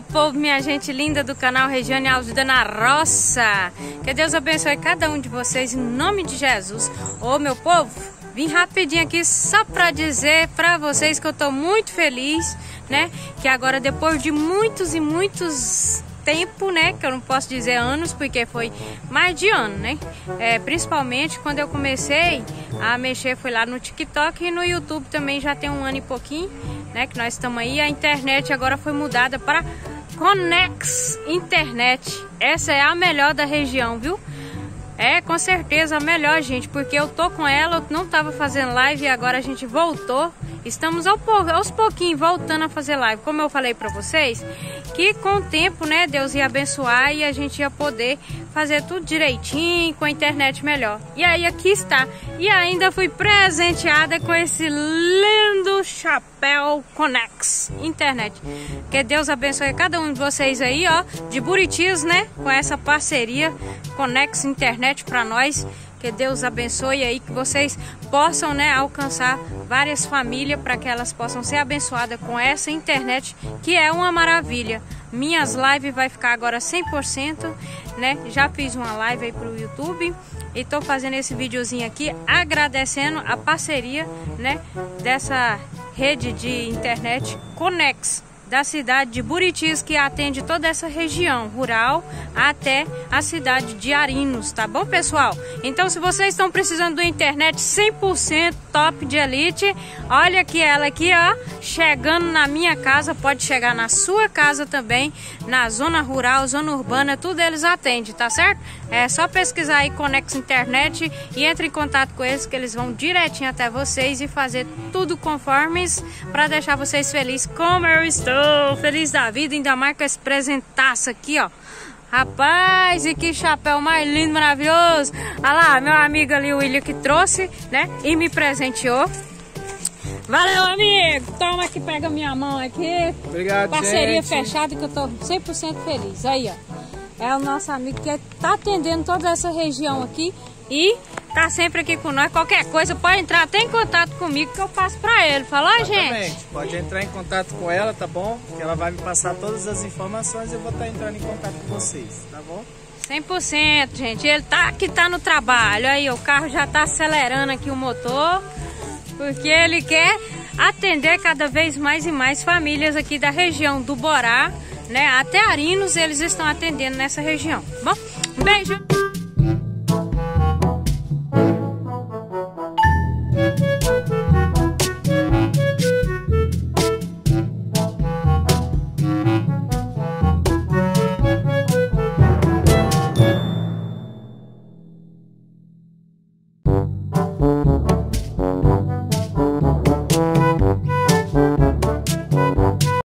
povo, minha gente linda do canal Regiane Alves da Roça. Que Deus abençoe cada um de vocês em nome de Jesus. Ô meu povo, vim rapidinho aqui só para dizer para vocês que eu tô muito feliz, né? Que agora depois de muitos e muitos tempo, né? Que eu não posso dizer anos, porque foi mais de ano, né? É, principalmente quando eu comecei a mexer, foi lá no TikTok e no YouTube também já tem um ano e pouquinho, né? Que nós estamos aí. A internet agora foi mudada para Conex Internet. Essa é a melhor da região, viu? É, com certeza a melhor, gente, porque eu tô com ela, eu não tava fazendo live e agora a gente voltou. Estamos aos pouquinhos voltando a fazer live. Como eu falei para vocês, que com o tempo, né, Deus ia abençoar e a gente ia poder fazer tudo direitinho, com a internet melhor. E aí aqui está. E ainda fui presenteada com esse lindo chapéu Conex Internet. Que Deus abençoe cada um de vocês aí, ó, de Buritis, né, com essa parceria Conex Internet para nós. Que Deus abençoe aí, que vocês possam né, alcançar várias famílias para que elas possam ser abençoadas com essa internet, que é uma maravilha. Minhas lives vai ficar agora 100%, né? Já fiz uma live aí pro YouTube e tô fazendo esse videozinho aqui agradecendo a parceria, né, dessa rede de internet Conex da cidade de Buritis, que atende toda essa região rural até a cidade de Arinos, tá bom, pessoal? Então, se vocês estão precisando de internet 100% top de elite, olha que ela aqui, ó, chegando na minha casa, pode chegar na sua casa também, na zona rural, zona urbana, tudo eles atendem, tá certo? É só pesquisar aí Conex Internet e entre em contato com eles que eles vão direitinho até vocês e fazer tudo conforme para deixar vocês felizes como eu estou feliz da vida, ainda mais com esse presentaço aqui, ó. Rapaz, e que chapéu mais lindo, maravilhoso. Olha lá, meu amigo ali, o William, que trouxe, né? E me presenteou. Valeu, amigo! Toma que pega minha mão aqui. Obrigado, Parceria gente. fechada que eu tô 100% feliz. Aí, ó. É o nosso amigo que tá atendendo toda essa região aqui e tá sempre aqui com nós. Qualquer coisa pode entrar até em contato comigo que eu passo pra ele. Falou, gente? Pode entrar em contato com ela, tá bom? Que ela vai me passar todas as informações e eu vou estar entrando em contato com vocês, tá bom? 100%, gente. Ele tá que tá no trabalho. Aí o carro já tá acelerando aqui o motor, porque ele quer atender cada vez mais e mais famílias aqui da região do Borá, né? Até Arinos eles estão atendendo nessa região. Bom, um beijo.